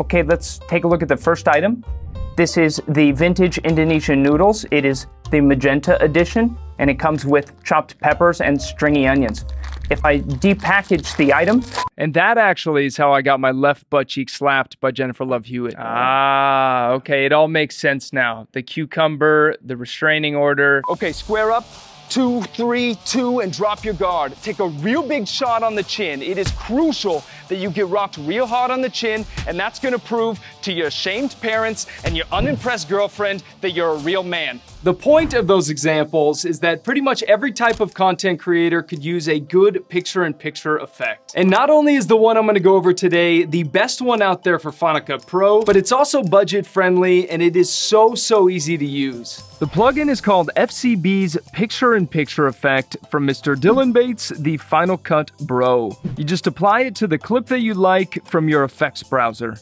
Okay, let's take a look at the first item. This is the vintage Indonesian noodles. It is the magenta edition, and it comes with chopped peppers and stringy onions. If I depackage the item, And that actually is how I got my left butt cheek slapped by Jennifer Love Hewitt. Ah, okay, it all makes sense now. The cucumber, the restraining order. Okay, square up. Two, three, two, and drop your guard. Take a real big shot on the chin. It is crucial that you get rocked real hard on the chin, and that's gonna prove to your ashamed parents and your unimpressed girlfriend that you're a real man. The point of those examples is that pretty much every type of content creator could use a good picture-in-picture effect. And not only is the one I'm gonna go over today the best one out there for Cut Pro, but it's also budget friendly and it is so, so easy to use. The plugin is called FCB's Picture-in-Picture Effect from Mr. Dylan Bates, the Final Cut Bro. You just apply it to the clip that you like from your effects browser.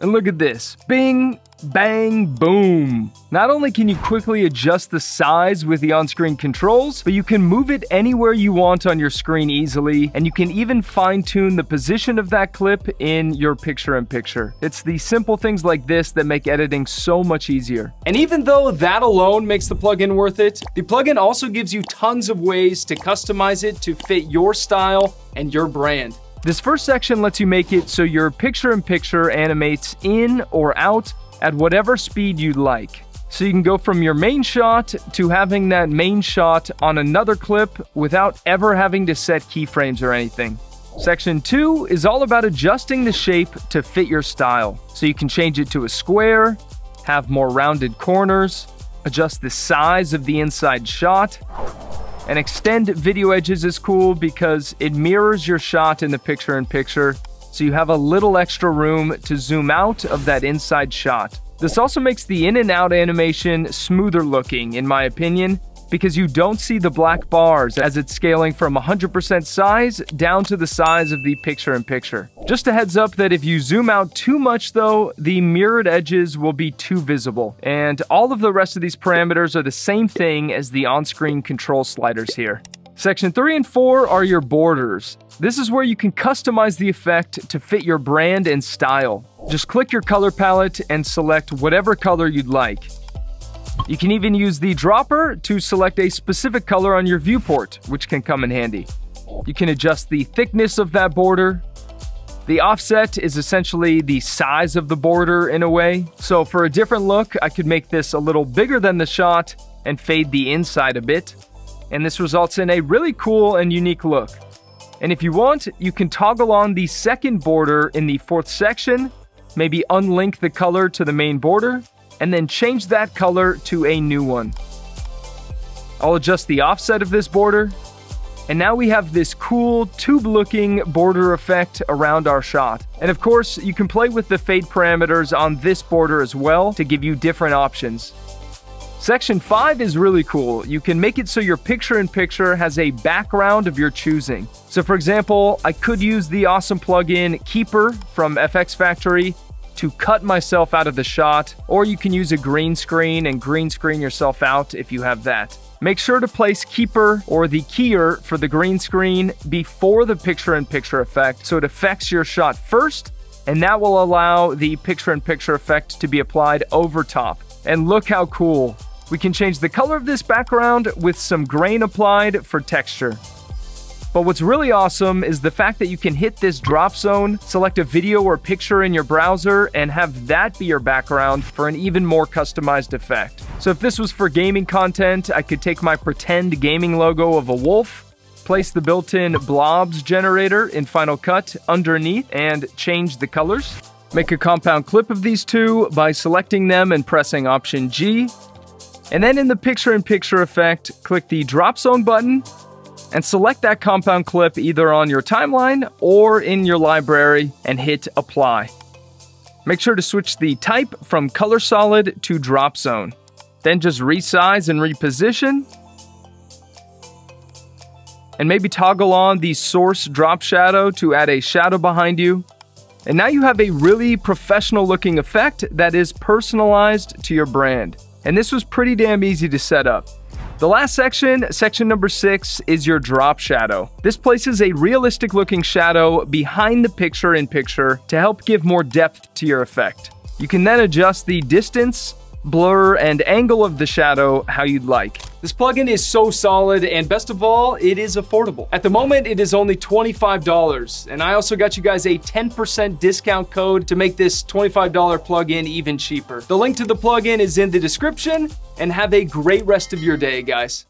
And look at this. Bing, bang, boom. Not only can you quickly adjust the size with the on-screen controls, but you can move it anywhere you want on your screen easily, and you can even fine-tune the position of that clip in your picture-in-picture. It's the simple things like this that make editing so much easier. And even though that alone makes the plugin worth it, the plugin also gives you tons of ways to customize it to fit your style and your brand. This first section lets you make it so your picture-in-picture animates in or out at whatever speed you'd like. So you can go from your main shot to having that main shot on another clip without ever having to set keyframes or anything. Section 2 is all about adjusting the shape to fit your style. So you can change it to a square, have more rounded corners, adjust the size of the inside shot, and extend video edges is cool because it mirrors your shot in the picture in picture, so you have a little extra room to zoom out of that inside shot. This also makes the in and out animation smoother looking, in my opinion, because you don't see the black bars as it's scaling from 100% size down to the size of the picture in picture. Just a heads up that if you zoom out too much though, the mirrored edges will be too visible. And all of the rest of these parameters are the same thing as the on-screen control sliders here. Section 3 and 4 are your borders. This is where you can customize the effect to fit your brand and style. Just click your color palette and select whatever color you'd like. You can even use the dropper to select a specific color on your viewport, which can come in handy. You can adjust the thickness of that border. The offset is essentially the size of the border in a way. So for a different look, I could make this a little bigger than the shot and fade the inside a bit. And this results in a really cool and unique look. And if you want, you can toggle on the second border in the fourth section, maybe unlink the color to the main border, and then change that color to a new one. I'll adjust the offset of this border, and now we have this cool tube-looking border effect around our shot. And of course, you can play with the fade parameters on this border as well to give you different options. Section 5 is really cool. You can make it so your picture-in-picture has a background of your choosing. So for example, I could use the awesome plugin Keyper from FX Factory to cut myself out of the shot, or you can use a green screen and green screen yourself out if you have that. Make sure to place Keyper or the Keyer for the green screen before the picture-in-picture effect so it affects your shot first, and that will allow the picture-in-picture effect to be applied over top. And look how cool. We can change the color of this background with some grain applied for texture. But what's really awesome is the fact that you can hit this drop zone, select a video or picture in your browser, and have that be your background for an even more customized effect. So if this was for gaming content, I could take my pretend gaming logo of a wolf, place the built-in blobs generator in Final Cut underneath, and change the colors. Make a compound clip of these two by selecting them and pressing Option G. And then in the picture-in-picture effect, click the drop zone button and select that compound clip either on your timeline or in your library and hit apply. Make sure to switch the type from color solid to drop zone. Then just resize and reposition. And maybe toggle on the source drop shadow to add a shadow behind you. And now you have a really professional looking effect that is personalized to your brand. And this was pretty damn easy to set up. The last section, section number six, is your drop shadow. This places a realistic looking shadow behind the picture in picture to help give more depth to your effect. You can then adjust the distance, blur, and angle of the shadow how you'd like. This plugin is so solid, and best of all, it is affordable. At the moment, it is only $25, and I also got you guys a 10% discount code to make this $25 plugin even cheaper. The link to the plugin is in the description, and have a great rest of your day, guys.